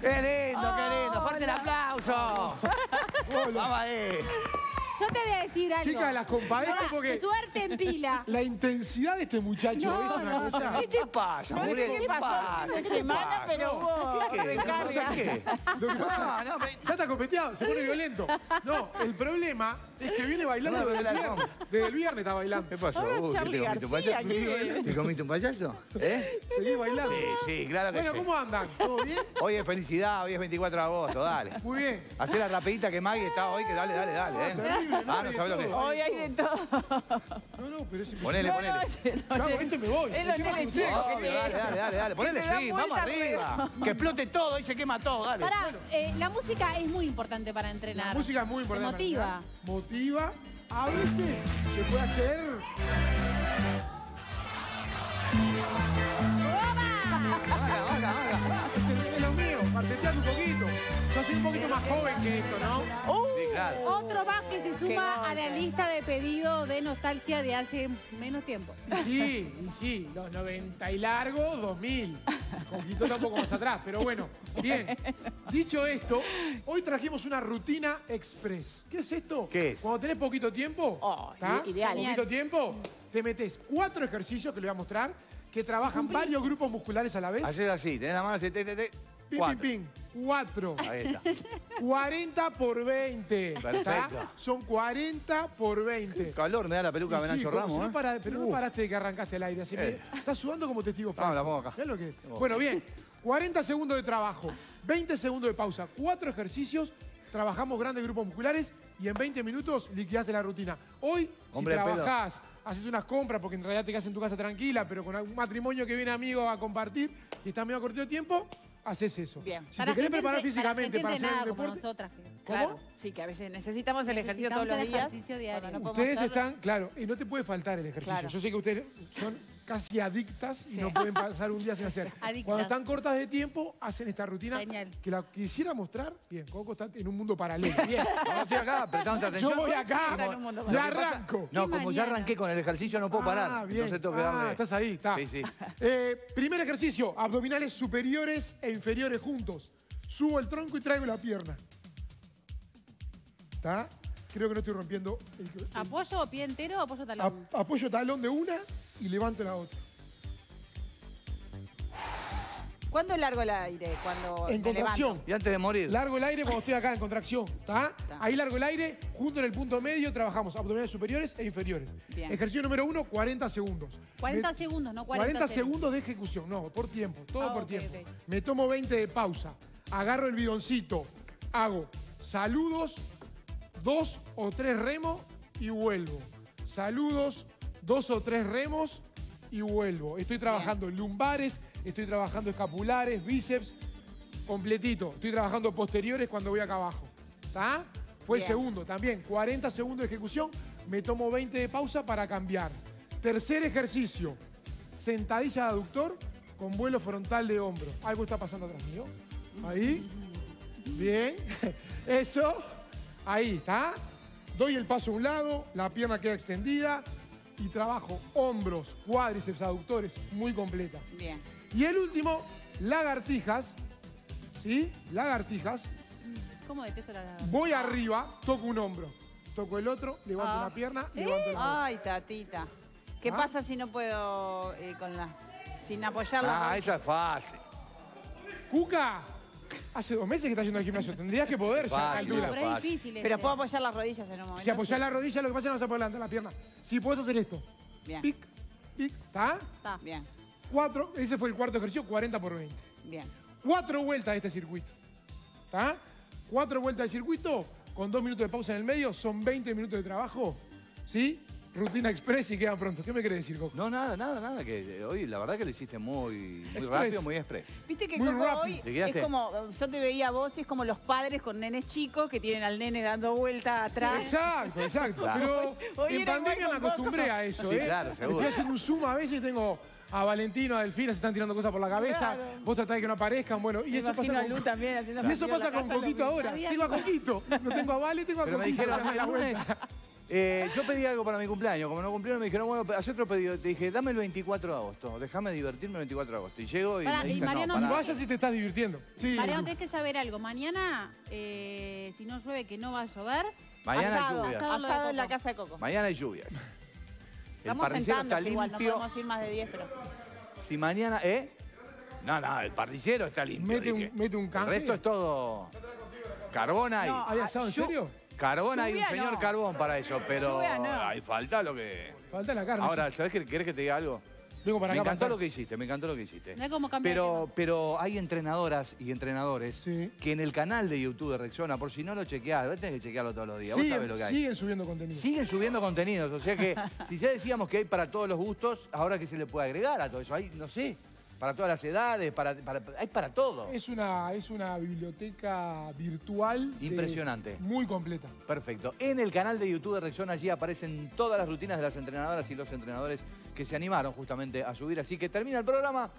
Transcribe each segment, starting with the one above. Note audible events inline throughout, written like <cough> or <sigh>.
¡Qué lindo, qué lindo! ¡Fuerte el aplauso! ¡Vamos ahí! Yo te voy a decir algo. Chicas, las compadezco No, porque- Suerte en pila. <laughs> La intensidad de este muchacho No, es una no, cosa... ¿Qué te pasa, No qué ¿Qué pasó pasa? ¿Qué te semana, pasa? pero hubo ¿Qué? ¿Qué pasa qué? Lo que pasa... Ya está copeteado, se pone violento. No, el problema es que viene bailando desde el viernes. Desde el viernes está bailando. ¿Qué pasó? Ahora Uy, ¿qué Charlie ¿Te comiste un García, payaso? ¿qué? ¿Te comiste un payaso? ¿Eh? Seguí bailando. Sí, sí, claro que Bueno, sí. ¿cómo andan? ¿Todo bien? Hoy es felicidad, hoy es 24 de agosto, dale. Muy bien. Hacé la rapidita que Maggie está hoy, que dale, dale, dale, ¿eh? terrible, ¿no? Ah, no sabes lo que es. Hoy hay de todo. No, no, pero es Ponele, No, ponele. no, es- este me voy. Es que Obvio, tienen. dale, dale, dale, dale. Ponele Que te dan sí, vamos vuelta arriba. Que explote todo, ahí se quema todo, dale. Pará, eh, la música es muy importante para entrenar. La música es muy Te importante. motiva. Motiva. A veces se puede hacer... Haga, haga, haga. Es es lo mío, parteteando un poquito. Yo soy un poquito más joven que esto, ¿no? Sí, claro. Otro más que se suma a la lista de pedido de nostalgia de hace menos tiempo. Sí, y sí, los 90 y largo, 2000. <laughs> Poquito tampoco más atrás, pero bueno, bien. Dicho esto, hoy trajimos una rutina express. ¿Qué es esto? ¿Qué es? Cuando tenés poquito tiempo, Oh, ¿tá? ideal. poquito tiempo, te metes cuatro ejercicios que le voy a mostrar que trabajan varios grupos musculares a la vez. Hacés así, tenés la mano así, te, te, te. Pim, Cuatro. pim, pim. Cuatro. Ahí está. 40 por 20. ¿tá? Perfecto. Son 40 por 20. Calor me da la peluca de sí, Nacho si Ramos, no ¿eh? para- pero no paraste de que arrancaste el aire. Así me- Eh. estás sudando como testigo Vamos, la falso. pongo acá. Lo que- Vamos. Bueno, bien. 40 segundos de trabajo, 20 segundos de pausa, 4 ejercicios, trabajamos grandes grupos musculares y en 20 minutos liquidaste la rutina. Hoy, Hombre si trabajás, haces unas compras, porque en realidad te quedas en tu casa tranquila, pero con un matrimonio que viene amigo a compartir y estás medio a corto de tiempo, haces eso. Bien. Si Para te querés preparar físicamente para, para, hacer un deporte. Claro, sí, que a veces necesitamos el ejercicio todos los el días. ejercicio diario. Cuando no podemos Ustedes hacerlo- están, claro, y no te puede faltar el ejercicio. Claro. Yo sé que ustedes son casi adictas y Sí. no pueden pasar un día sin hacer. <laughs> Adictas. Cuando están cortas de tiempo, hacen esta rutina Genial. que la quisiera mostrar. Bien, Coco está en un mundo paralelo. <laughs> Bien. Ahora estoy acá prestando atención. Yo voy acá Está en un mundo y Lo que pasa- arranco. No, Qué como ya mañana. arranqué con el ejercicio no puedo parar. Ah, bien. Entonces tengo que Ah, darle. estás ahí, está. Sí, sí. <laughs> Eh, primer ejercicio, abdominales superiores e inferiores juntos. Subo el tronco y traigo la pierna. ¿Está? Creo que no estoy rompiendo. el- el- ¿Apoyo pie entero o apoyo talón? ap- apoyo talón de una y levanto la otra. ¿Cuándo largo el aire? Cuando En contracción. levanto? Y antes de morir. Largo el aire cuando estoy acá en contracción, ¿está? Ahí largo el aire, junto en el punto medio trabajamos abdominales superiores e inferiores. Bien. Ejercicio número uno, 40 segundos. 40 Me- segundos, no 40 40 segundos. segundos de ejecución, no, por tiempo, todo Ah, por tiempo. Me tomo 20 de pausa, agarro el bidoncito, hago saludos, dos o tres remos y vuelvo. Saludos, dos o tres remos y vuelvo. Estoy trabajando lumbares, estoy trabajando escapulares, bíceps, completito. Estoy trabajando posteriores cuando voy acá abajo. ¿Está? Fue el segundo también. 40 segundos de ejecución. Me tomo 20 de pausa para cambiar. Tercer ejercicio. Sentadilla de aductor con vuelo frontal de hombro. Algo está pasando atrás mío. Ahí. Bien. <laughs> Eso. Ahí, ¿está? Doy el paso a un lado, la pierna queda extendida y trabajo hombros, cuádriceps, aductores, muy completa. Bien. Y el último, lagartijas. ¿Sí? Lagartijas. ¿Cómo detesto la Voy arriba, toco un hombro. Toco el otro, levanto Ah. una pierna, levanto la. Ay, tatita. ¿Qué Ah. pasa si no puedo eh, con las. sin apoyar la Ah, esa es fácil. Cuca, hace dos meses que estás yendo al gimnasio. Tendrías que poder ya a esta Fácil, No, altura. pero es fácil. difícil. Pero puedo apoyar las rodillas en un momento. Si apoyás sí. la rodilla, lo que pasa es que no vas a poder levantar la pierna. Si puedes hacer esto. Bien. Pic, pic, ¿está? Está. Bien, Cuatro, ese fue el cuarto ejercicio, 40 por 20. bien. Cuatro vueltas de este circuito. ¿Está? Cuatro vueltas de circuito con dos minutos de pausa en el medio, son 20 minutos de trabajo. ¿Sí? Rutina express y quedan pronto. ¿Qué me querés decir, Coco? No, nada, nada, nada. Que eh, hoy la verdad que lo hiciste muy, rápido, muy express. Viste que Muy Coco rápido. hoy es como, yo te veía a vos y es como los padres con nenes chicos que tienen al nene dando vuelta atrás. Exacto, exacto. Claro. Pero Hoy en pandemia me acostumbré Coco. a eso, Sí, ¿eh? claro, seguro. Estoy haciendo un zoom a veces tengo a Valentino, a Delfina, se están tirando cosas por la cabeza. Claro. Vos tratás de que no aparezcan. Bueno, y Me eso pasa a Lu con... también Y eso pasa con Coquito ahora. Tengo a. Coquito. No tengo a Vale, tengo a Pero me Coquito. dijeron <laughs> la vuelta. Eh, yo pedí algo para mi cumpleaños. Como no cumplieron, me dijeron, bueno, haz otro pedido. Te dije, dame el 24 de agosto. Déjame divertirme el 24 de agosto. Y llego y Pará, me y dicen, Mariano, no, Y pará. vaya si te estás divirtiendo. Sí, Mariano, tenés que saber algo. Mañana, eh, si no llueve, que no va a llover. Mañana hay asado, lluvia. asado de en la Coco. casa de Coco. Mañana hay lluvias. El parricero está sentándonos igual, no limpio. podemos ir más de 10, pero... Si mañana, ¿eh? No, no, el parricero está limpio. Mete un- dije. mete un canje. El resto es todo. Carbón hay. No, ¿Hay asado en serio? Carbón hay un lluvia señor no. carbón para eso, pero Lluvia no. hay falta lo que. Falta la carne. Ahora. ¿sabes qué? ¿Querés que te diga algo? Vengo para me acá. encantó para lo que hiciste, me encantó lo que hiciste. Cambia de Pero, pero hay entrenadoras y entrenadores Sí. que en el canal de YouTube de Rexona, por si no lo chequeás, vos tenés que chequearlo todos los días, vos Siguen, sabés lo que hay. siguen subiendo contenido. Siguen subiendo contenidos, o sea que si ya decíamos que hay para todos los gustos, ahora que se le puede agregar a todo eso, hay, no sé, para todas las edades, para, para- hay para todo. Es una, es una biblioteca virtual. de- Impresionante. muy completa. Perfecto. En el canal de YouTube de Rexona allí aparecen todas las rutinas de las entrenadoras y los entrenadores que se animaron justamente a subir. Así que termina el programa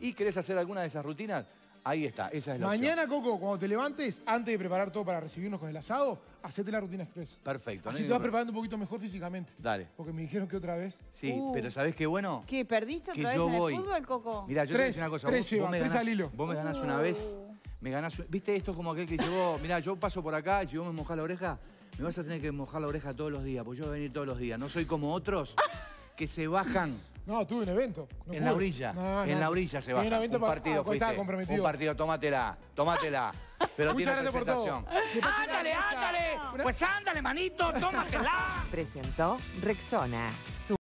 y querés hacer alguna de esas rutinas, ahí está, esa es la opción. Mañana, Coco, cuando te levantes, antes de preparar todo para recibirnos con el asado, hacete la rutina express. Perfecto. Así te vas preparando un poquito mejor físicamente. Dale. Porque me dijeron que otra vez. Sí, Uh. pero ¿sabés qué bueno? ¿Qué, perdiste Que otra vez yo en voy. el fútbol, Coco? Mira, yo te voy a Tres, decir una cosa. tres vos, lleva, vos me tres ganás, al hilo. Vos me ganás una vez. Me ganás. un- ¿Viste esto es como aquel que llevó? Mira, yo paso por acá y si vos me mojás la oreja, me vas a tener que mojar la oreja todos los días, porque yo voy a venir todos los días. No soy como otros <laughs> que se bajan No, tuve un evento. no en la orilla. No, en no. la orilla se Tenía un partido ah, fuiste. Un partido, tómatela, tómatela. <laughs> Pero Muchas tiene gracias por todo. presentación. Ándale, ándale. Pues ándale, manito, tómatela. Presentó Rexona.